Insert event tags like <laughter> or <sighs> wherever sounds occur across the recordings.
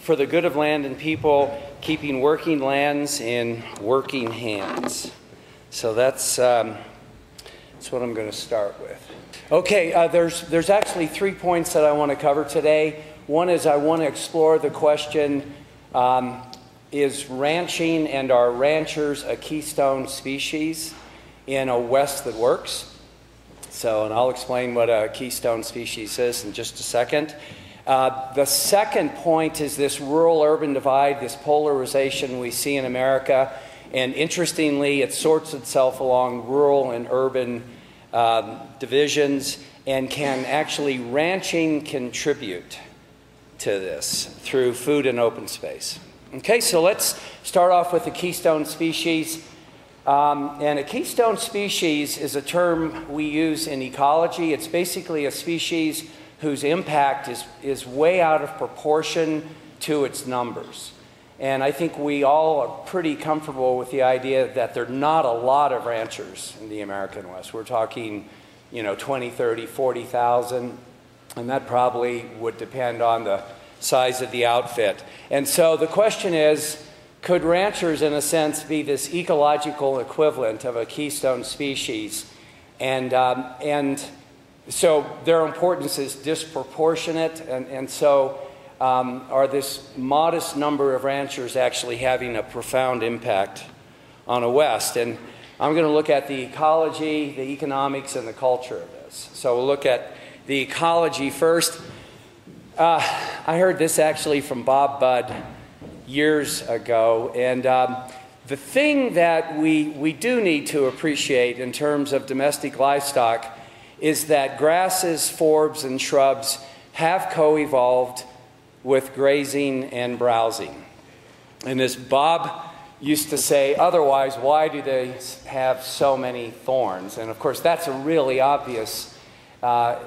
for the good of land and people, keeping working lands in working hands. So that's, um, that's what I'm going to start with. Okay, uh, there's, there's actually three points that I want to cover today. One is I want to explore the question um, is ranching and are ranchers a keystone species in a West that works? So, and I'll explain what a keystone species is in just a second. Uh, the second point is this rural urban divide, this polarization we see in America. And interestingly, it sorts itself along rural and urban um, divisions and can actually ranching contribute to this through food and open space. Okay, so let's start off with the keystone species. Um, and a keystone species is a term we use in ecology. It's basically a species whose impact is, is way out of proportion to its numbers. And I think we all are pretty comfortable with the idea that there are not a lot of ranchers in the American West. We're talking, you know, 20, 30, 40,000, and that probably would depend on the size of the outfit. And so the question is could ranchers, in a sense, be this ecological equivalent of a keystone species? And, um, and so their importance is disproportionate, and, and so um, are this modest number of ranchers actually having a profound impact on a West? And I'm going to look at the ecology, the economics, and the culture of this. So we'll look at the ecology first. Uh, I heard this actually from Bob Budd years ago, and um, the thing that we, we do need to appreciate in terms of domestic livestock is that grasses, forbs, and shrubs have co evolved with grazing and browsing. And as Bob used to say, otherwise, why do they have so many thorns? And of course, that's a really obvious uh,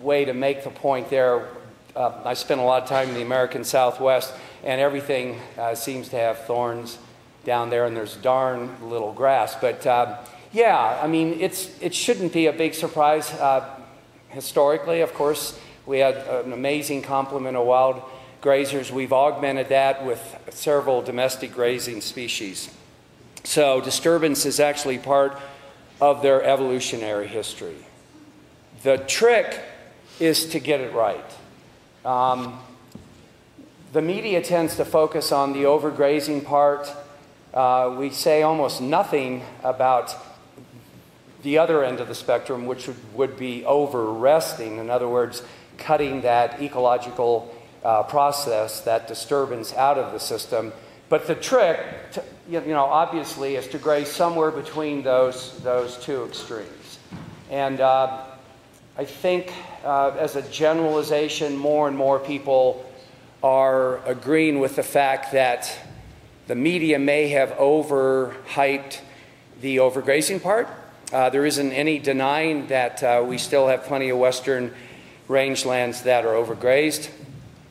way to make the point there uh, I spent a lot of time in the American Southwest, and everything uh, seems to have thorns down there, and there's darn little grass. But uh, yeah, I mean, it's, it shouldn't be a big surprise. Uh, historically, of course, we had an amazing complement of wild grazers. We've augmented that with several domestic grazing species. So, disturbance is actually part of their evolutionary history. The trick is to get it right. Um, the media tends to focus on the overgrazing part. Uh, we say almost nothing about the other end of the spectrum, which would, would be over resting. In other words, cutting that ecological uh, process, that disturbance out of the system. But the trick, to, you know, obviously, is to graze somewhere between those, those two extremes. And uh, I think, uh, as a generalization, more and more people are agreeing with the fact that the media may have overhyped the overgrazing part. Uh, there isn't any denying that uh, we still have plenty of western rangelands that are overgrazed,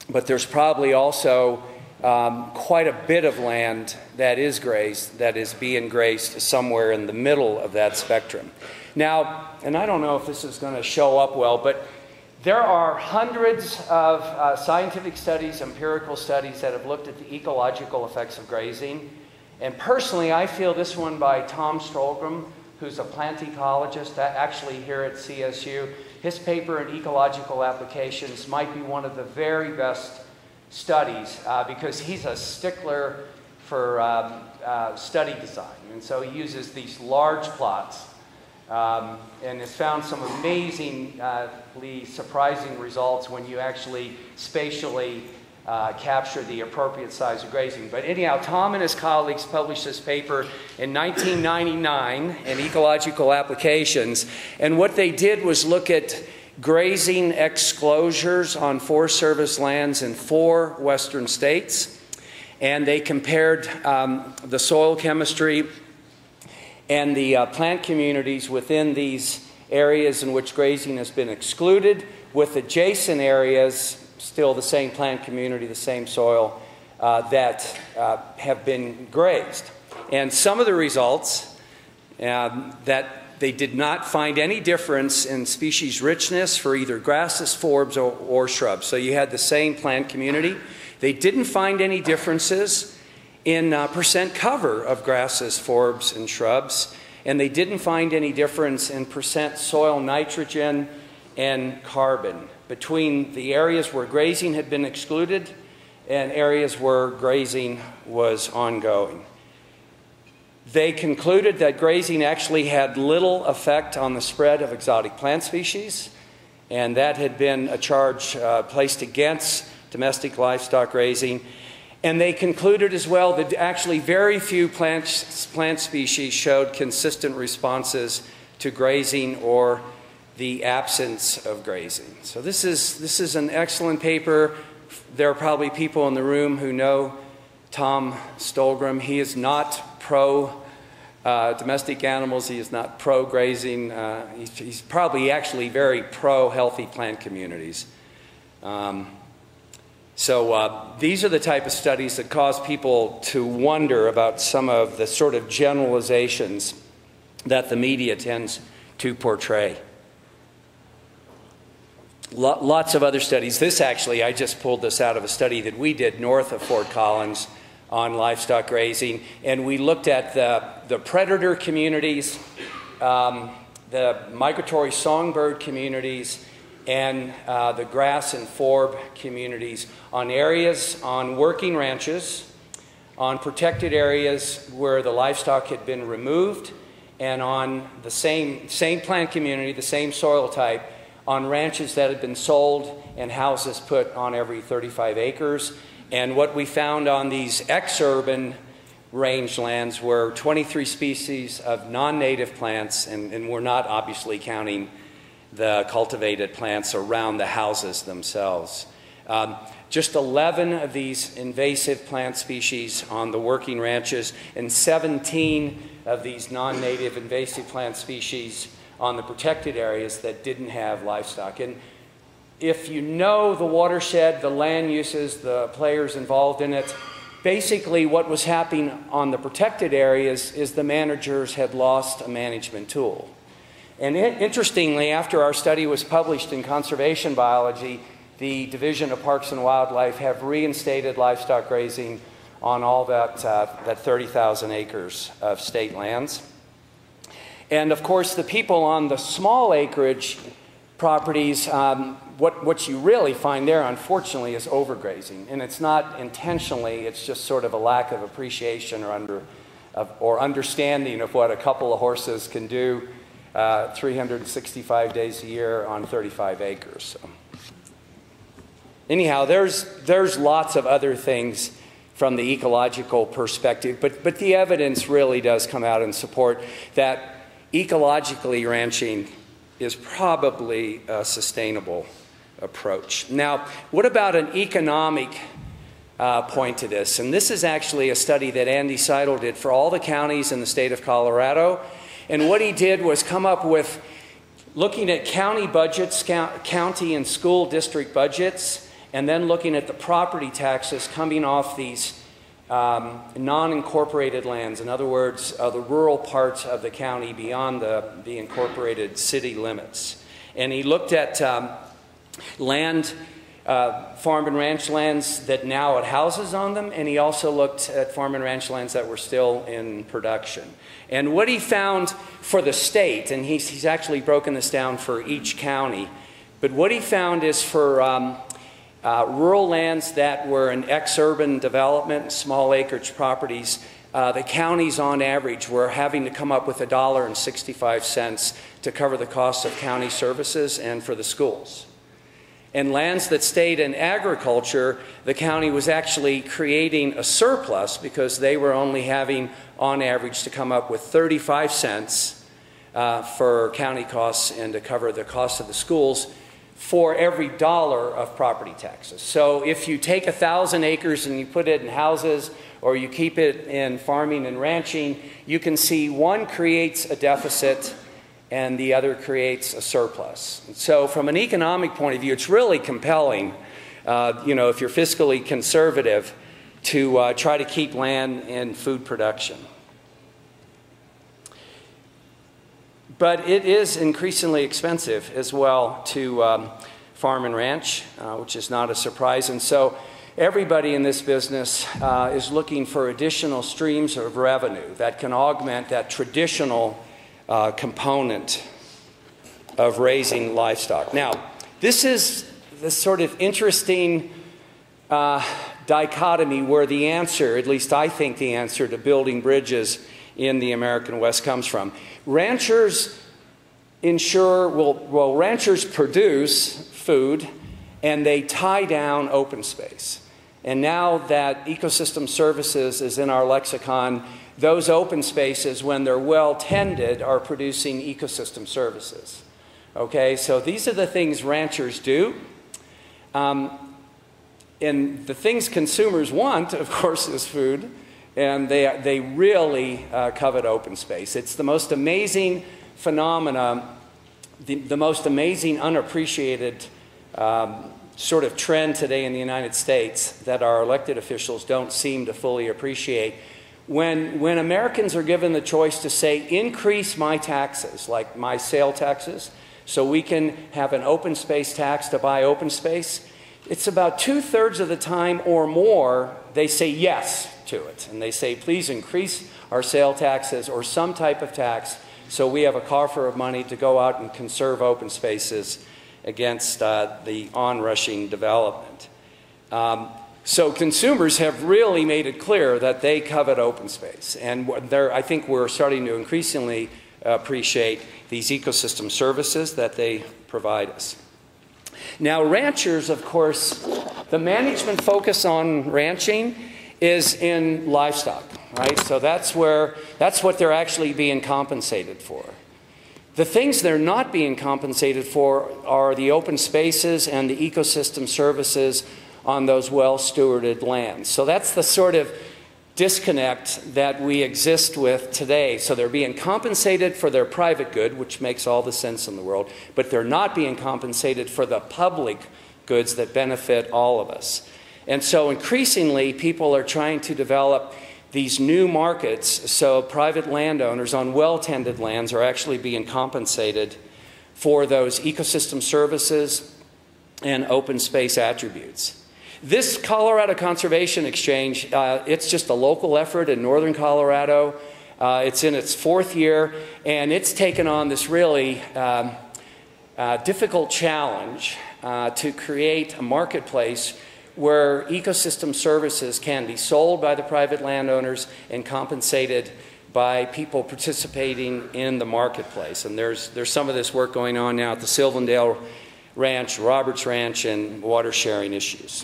but there's probably also um, quite a bit of land that is grazed that is being grazed somewhere in the middle of that spectrum. Now, and I don't know if this is going to show up well, but there are hundreds of uh, scientific studies, empirical studies that have looked at the ecological effects of grazing. And personally, I feel this one by Tom Stohlgren, who's a plant ecologist actually here at CSU. His paper in ecological applications might be one of the very best studies uh, because he's a stickler for um, uh, study design. And so he uses these large plots um, and has found some amazingly surprising results when you actually spatially uh, capture the appropriate size of grazing. But anyhow, Tom and his colleagues published this paper in 1999 in Ecological Applications. And what they did was look at grazing exclosures on Forest Service lands in four western states. And they compared um, the soil chemistry and the uh, plant communities within these areas in which grazing has been excluded, with adjacent areas, still the same plant community, the same soil, uh, that uh, have been grazed. And some of the results um, that they did not find any difference in species richness for either grasses, forbs, or, or shrubs. So you had the same plant community. They didn't find any differences in uh, percent cover of grasses, forbs, and shrubs, and they didn't find any difference in percent soil nitrogen and carbon between the areas where grazing had been excluded and areas where grazing was ongoing. They concluded that grazing actually had little effect on the spread of exotic plant species, and that had been a charge uh, placed against domestic livestock grazing. And they concluded as well that actually very few plant, plant species showed consistent responses to grazing or the absence of grazing. So this is, this is an excellent paper. There are probably people in the room who know Tom Stohlgren. He is not pro uh, domestic animals. He is not pro grazing. Uh, he's, he's, probably actually very pro healthy plant communities. Um, so uh, these are the type of studies that cause people to wonder about some of the sort of generalizations that the media tends to portray. Lots of other studies. This actually, I just pulled this out of a study that we did north of Fort Collins on livestock grazing, and we looked at the, the predator communities, um, the migratory songbird communities, and uh, the grass and forb communities on areas on working ranches, on protected areas where the livestock had been removed, and on the same, same plant community, the same soil type, on ranches that had been sold and houses put on every 35 acres. And what we found on these ex-urban rangelands were 23 species of non-native plants, and, and we're not obviously counting the cultivated plants around the houses themselves. Um, just 11 of these invasive plant species on the working ranches, and 17 of these non native invasive plant species on the protected areas that didn't have livestock. And if you know the watershed, the land uses, the players involved in it, basically what was happening on the protected areas is the managers had lost a management tool. And it, interestingly, after our study was published in Conservation Biology, the Division of Parks and Wildlife have reinstated livestock grazing on all that, uh, that 30,000 acres of state lands. And of course, the people on the small acreage properties, um, what, what you really find there, unfortunately, is overgrazing. And it's not intentionally, it's just sort of a lack of appreciation or, under, of, or understanding of what a couple of horses can do uh, 365 days a year on 35 acres. So. Anyhow, there's, there's lots of other things from the ecological perspective, but, but the evidence really does come out and support that ecologically ranching is probably a sustainable approach. Now, what about an economic uh, point to this? And this is actually a study that Andy Seidl did for all the counties in the state of Colorado. And what he did was come up with looking at county budgets, county and school district budgets, and then looking at the property taxes coming off these um, non-incorporated lands, in other words, uh, the rural parts of the county beyond the, the incorporated city limits. And he looked at um, land, uh, farm and ranch lands that now had houses on them, and he also looked at farm and ranch lands that were still in production. And what he found for the state, and he's, he's actually broken this down for each county, but what he found is for um, uh, rural lands that were in ex-urban development, small acreage properties, uh, the counties on average were having to come up with a dollar and 65 cents to cover the cost of county services and for the schools. And lands that stayed in agriculture, the county was actually creating a surplus because they were only having, on average, to come up with 35 cents uh, for county costs and to cover the cost of the schools for every dollar of property taxes. So if you take a thousand acres and you put it in houses or you keep it in farming and ranching, you can see one creates a deficit and the other creates a surplus. So from an economic point of view, it's really compelling, uh, you know, if you're fiscally conservative, to uh, try to keep land in food production. But it is increasingly expensive as well to um, farm and ranch, uh, which is not a surprise. And so everybody in this business uh, is looking for additional streams of revenue that can augment that traditional uh, component of raising livestock. Now, this is this sort of interesting uh, dichotomy where the answer, at least I think the answer to building bridges in the American West comes from. Ranchers ensure, well, well ranchers produce food and they tie down open space. And now that ecosystem services is in our lexicon, those open spaces, when they're well tended, are producing ecosystem services. Okay, so these are the things ranchers do. Um, and the things consumers want, of course, is food. And they, they really uh, covet open space. It's the most amazing phenomena, the, the most amazing unappreciated um, sort of trend today in the United States that our elected officials don't seem to fully appreciate. When, when Americans are given the choice to say, increase my taxes, like my sale taxes, so we can have an open space tax to buy open space, it's about two thirds of the time or more they say yes to it. And they say, please increase our sale taxes or some type of tax so we have a coffer of money to go out and conserve open spaces against uh, the onrushing development. Um, so consumers have really made it clear that they covet open space. And I think we're starting to increasingly appreciate these ecosystem services that they provide us. Now, ranchers, of course, the management focus on ranching is in livestock, right? So that's where that's what they're actually being compensated for. The things they're not being compensated for are the open spaces and the ecosystem services on those well stewarded lands. So that's the sort of disconnect that we exist with today. So they're being compensated for their private good, which makes all the sense in the world, but they're not being compensated for the public goods that benefit all of us. And so increasingly, people are trying to develop these new markets so private landowners on well tended lands are actually being compensated for those ecosystem services and open space attributes. This Colorado Conservation Exchange, uh, it's just a local effort in northern Colorado. Uh, it's in its fourth year, and it's taken on this really um, uh, difficult challenge uh, to create a marketplace where ecosystem services can be sold by the private landowners and compensated by people participating in the marketplace. And there's, there's some of this work going on now at the Sylvan Dale Ranch, Roberts Ranch, and water sharing issues.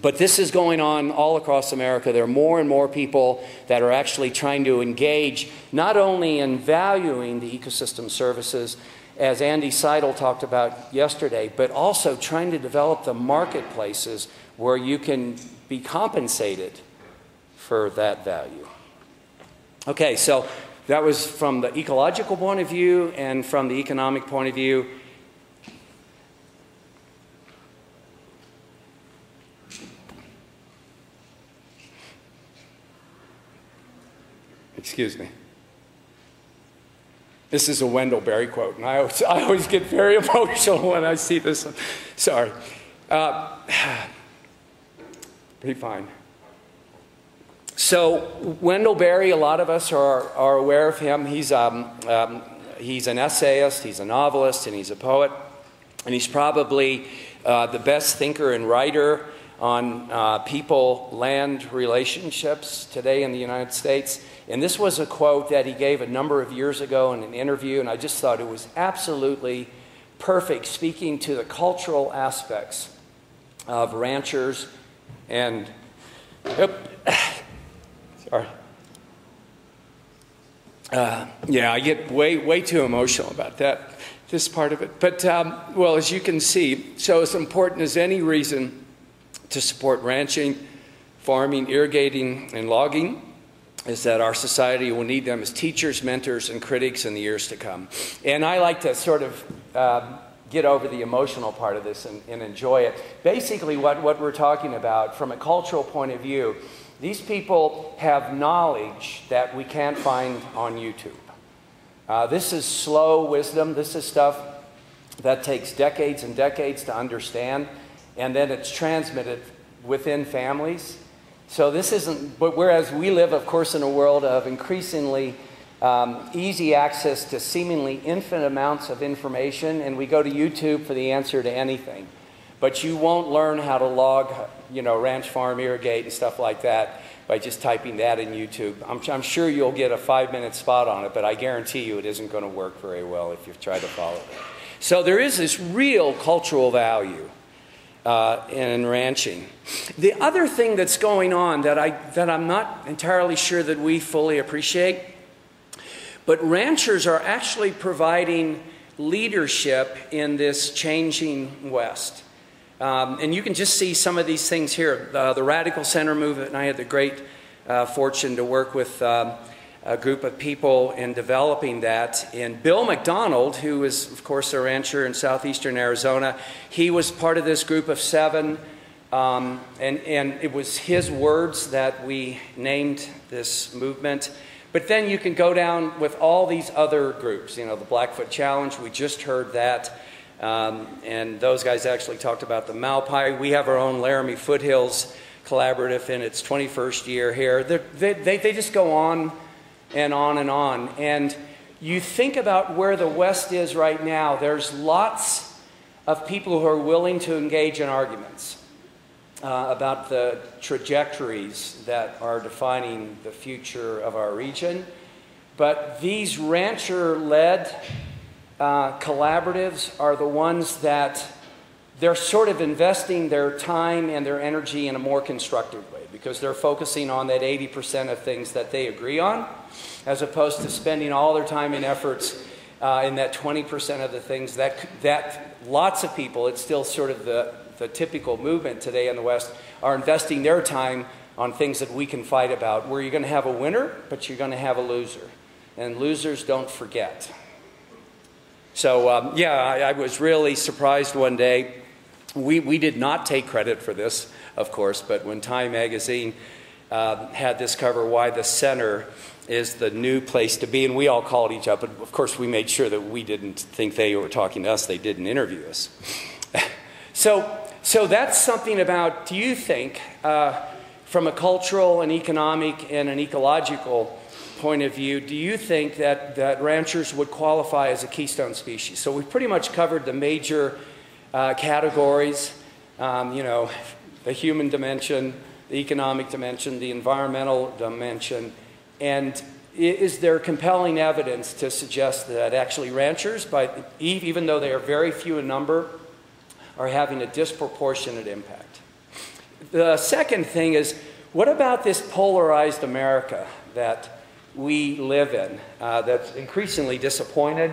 But this is going on all across America. There are more and more people that are actually trying to engage not only in valuing the ecosystem services, as Andy Seidl talked about yesterday, but also trying to develop the marketplaces where you can be compensated for that value. Okay, so that was from the ecological point of view and from the economic point of view. Excuse me. This is a Wendell Berry quote, and I always, I always get very <laughs> emotional when I see this. Sorry. Uh, <sighs> pretty fine. So, Wendell Berry, a lot of us are, are aware of him. He's, um, um, he's an essayist, he's a novelist, and he's a poet. And he's probably uh, the best thinker and writer on uh, people land relationships today in the United States. And this was a quote that he gave a number of years ago in an interview, and I just thought it was absolutely perfect, speaking to the cultural aspects of ranchers and. Yep. <sighs> Sorry. Uh, yeah, I get way, way too emotional about that, this part of it. But, um, well, as you can see, so as important as any reason to support ranching, farming, irrigating, and logging is that our society will need them as teachers, mentors, and critics in the years to come. And I like to sort of uh, get over the emotional part of this and, and enjoy it. Basically, what, what we're talking about from a cultural point of view, these people have knowledge that we can't find on YouTube. Uh, this is slow wisdom. This is stuff that takes decades and decades to understand and then it's transmitted within families. So this isn't, but whereas we live, of course, in a world of increasingly um, easy access to seemingly infinite amounts of information, and we go to YouTube for the answer to anything. But you won't learn how to log, you know, ranch farm irrigate and stuff like that by just typing that in YouTube. I'm, I'm sure you'll get a five minute spot on it, but I guarantee you it isn't going to work very well if you try to follow it. So there is this real cultural value uh, in ranching. The other thing that's going on that, I, that I'm not entirely sure that we fully appreciate, but ranchers are actually providing leadership in this changing West. Um, and you can just see some of these things here. Uh, the Radical Center movement, and I had the great uh, fortune to work with um, a group of people in developing that. And Bill McDonald, who is, of course, a rancher in southeastern Arizona, he was part of this group of seven. Um, and, and it was his words that we named this movement. But then you can go down with all these other groups. You know, the Blackfoot Challenge, we just heard that. Um, and those guys actually talked about the Malpai. We have our own Laramie Foothills Collaborative in its 21st year here. They, they, they just go on and on and on. And you think about where the West is right now, there's lots of people who are willing to engage in arguments uh, about the trajectories that are defining the future of our region. But these rancher led uh, collaboratives are the ones that they're sort of investing their time and their energy in a more constructive way because they're focusing on that 80% of things that they agree on as opposed to spending all their time and efforts uh, in that 20% of the things that, that lots of people, it's still sort of the, the typical movement today in the West, are investing their time on things that we can fight about, where you're going to have a winner, but you're going to have a loser. And losers don't forget. So, um, yeah, I, I, was really surprised one day. We, we did not take credit for this, of course, but when Time magazine uh, had this cover, Why the Center is the new place to be, and we all called each other. But of course, we made sure that we didn't think they were talking to us, they didn't interview us. <laughs> so, so that's something about, do you think, uh, from a cultural, and economic, and an ecological point of view, do you think that, that ranchers would qualify as a keystone species? So we've pretty much covered the major uh, categories, um, you know, the human dimension, the economic dimension, the environmental dimension, and is there compelling evidence to suggest that actually ranchers, by, even though they are very few in number, are having a disproportionate impact? The second thing is, what about this polarized America that we live in uh, that's increasingly disappointed,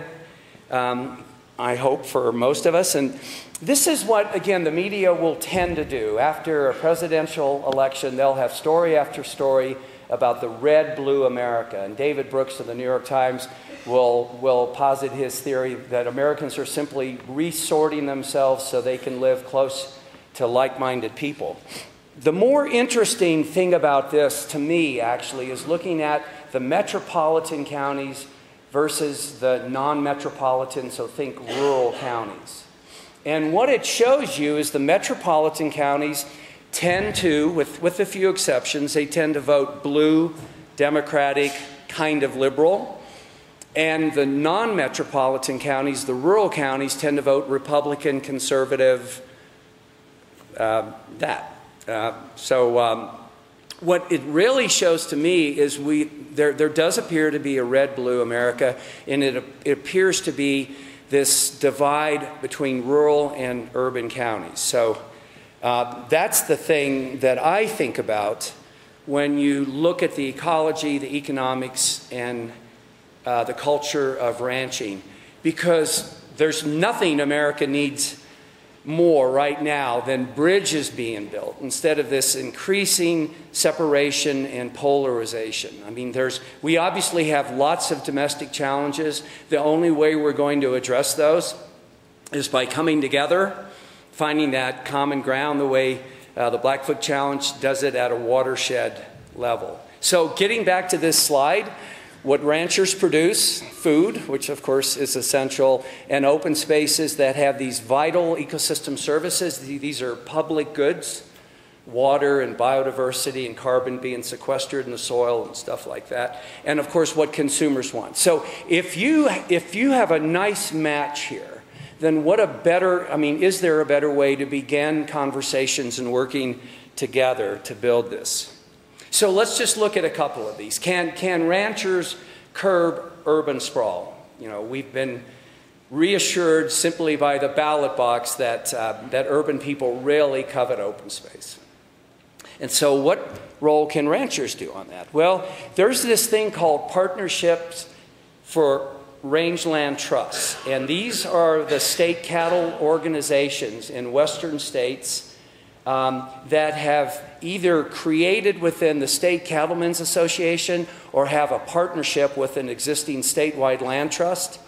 um, I hope, for most of us. And this is what, again, the media will tend to do. After a presidential election, they'll have story after story about the red blue America. And David Brooks of the New York Times will, will posit his theory that Americans are simply resorting themselves so they can live close to like minded people. The more interesting thing about this to me, actually, is looking at the metropolitan counties versus the non metropolitan, so think rural counties. And what it shows you is the metropolitan counties tend to, with, with a few exceptions, they tend to vote blue, Democratic, kind of liberal. And the non metropolitan counties, the rural counties, tend to vote Republican, conservative, uh, that. Uh, so, um, what it really shows to me is we, there, there does appear to be a red blue America, and it, it appears to be this divide between rural and urban counties. So uh, that's the thing that I think about when you look at the ecology, the economics, and uh, the culture of ranching, because there's nothing America needs more right now than bridges being built instead of this increasing separation and polarization. I mean, there's, we obviously have lots of domestic challenges. The only way we're going to address those is by coming together, finding that common ground the way uh, the Blackfoot Challenge does it at a watershed level. So, getting back to this slide, what ranchers produce food, which of course is essential, and open spaces that have these vital ecosystem services. These are public goods water and biodiversity and carbon being sequestered in the soil and stuff like that. And of course, what consumers want. So if you, if you have a nice match here, then what a better, I mean, is there a better way to begin conversations and working together to build this? So let's just look at a couple of these. Can, can ranchers curb urban sprawl? You know, we've been reassured simply by the ballot box that, uh, that urban people really covet open space. And so, what role can ranchers do on that? Well, there's this thing called partnerships for rangeland trusts, and these are the state cattle organizations in western states um, that have either created within the State Cattlemen's Association or have a partnership with an existing statewide land trust